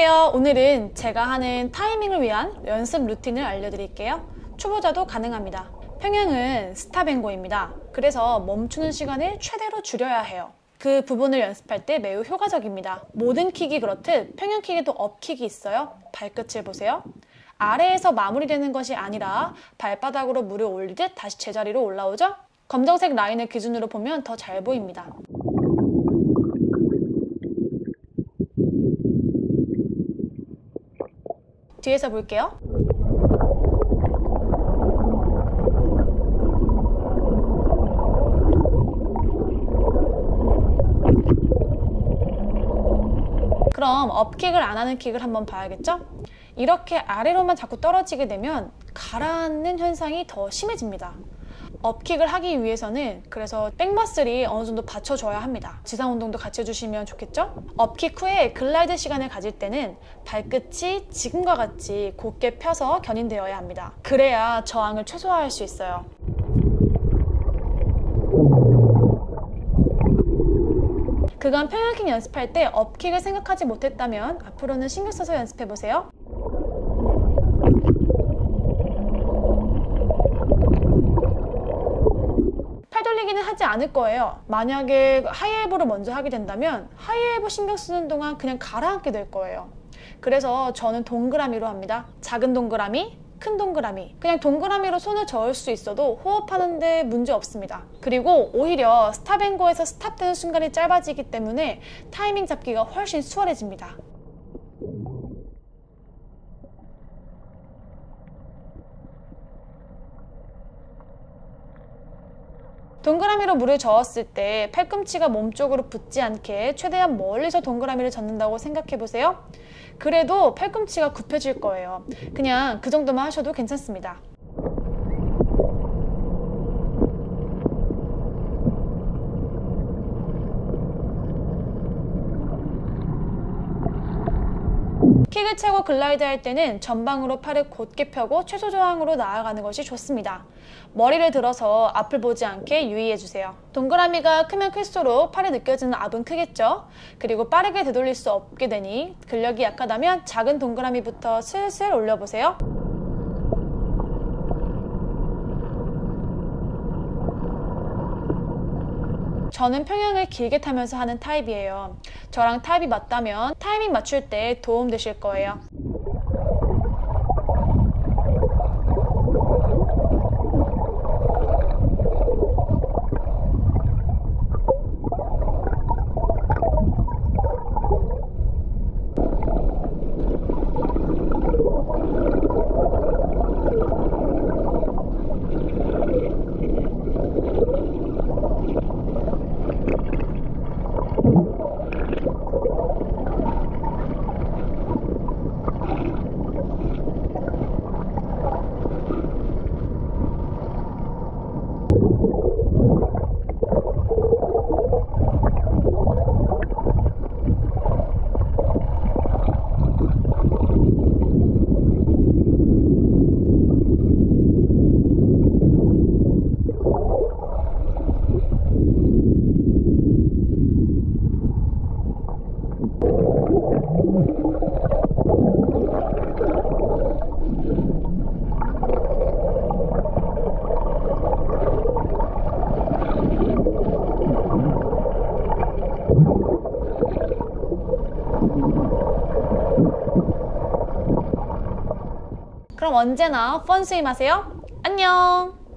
안녕하세요. 오늘은 제가 하는 타이밍을 위한 연습 루틴을 알려드릴게요. 초보자도 가능합니다. 평형은 스탑앤고입니다. 그래서 멈추는 시간을 최대로 줄여야 해요. 그 부분을 연습할 때 매우 효과적입니다. 모든 킥이 그렇듯 평형킥에도 업킥이 있어요. 발끝을 보세요. 아래에서 마무리되는 것이 아니라 발바닥으로 물을 올리듯 다시 제자리로 올라오죠? 검정색 라인을 기준으로 보면 더 잘 보입니다. 뒤에서 볼게요. 그럼 업킥을 안 하는 킥을 한번 봐야겠죠? 이렇게 아래로만 자꾸 떨어지게 되면 가라앉는 현상이 더 심해집니다. 업킥을 하기 위해서는 그래서 백머슬이 어느 정도 받쳐줘야 합니다. 지상 운동도 같이 해주시면 좋겠죠? 업킥 후에 글라이드 시간을 가질 때는 발끝이 지금과 같이 곧게 펴서 견인되어야 합니다. 그래야 저항을 최소화할 수 있어요. 그간 평형킥 연습할 때 업킥을 생각하지 못했다면 앞으로는 신경 써서 연습해 보세요. 팔 돌리기는 하지 않을 거예요. 만약에 하이에버를 먼저 하게 된다면 하이에버 신경 쓰는 동안 그냥 가라앉게 될 거예요. 그래서 저는 동그라미로 합니다. 작은 동그라미, 큰 동그라미 그냥 동그라미로 손을 저을 수 있어도 호흡하는데 문제 없습니다 그리고 오히려 스탑앤고에서 스탑되는 순간이 짧아지기 때문에 타이밍 잡기가 훨씬 수월해집니다 동그라미로 물을 저었을 때 팔꿈치가 몸쪽으로 붙지 않게 최대한 멀리서 동그라미를 젓는다고 생각해 보세요. 그래도 팔꿈치가 굽혀질 거예요. 그냥 그 정도만 하셔도 괜찮습니다. 킥을 차고 글라이드 할 때는 전방으로 팔을 곧게 펴고 최소 저항으로 나아가는 것이 좋습니다. 머리를 들어서 앞을 보지 않게 유의해 주세요. 동그라미가 크면 클수록 팔에 느껴지는 압은 크겠죠? 그리고 빠르게 되돌릴 수 없게 되니 근력이 약하다면 작은 동그라미부터 슬슬 올려보세요. 저는 평형을 길게 타면서 하는 타입이에요. 저랑 타입이 맞다면 타이밍 맞출 때 도움 되실 거예요. 그럼 언제나 펀스임 하세요. 안녕!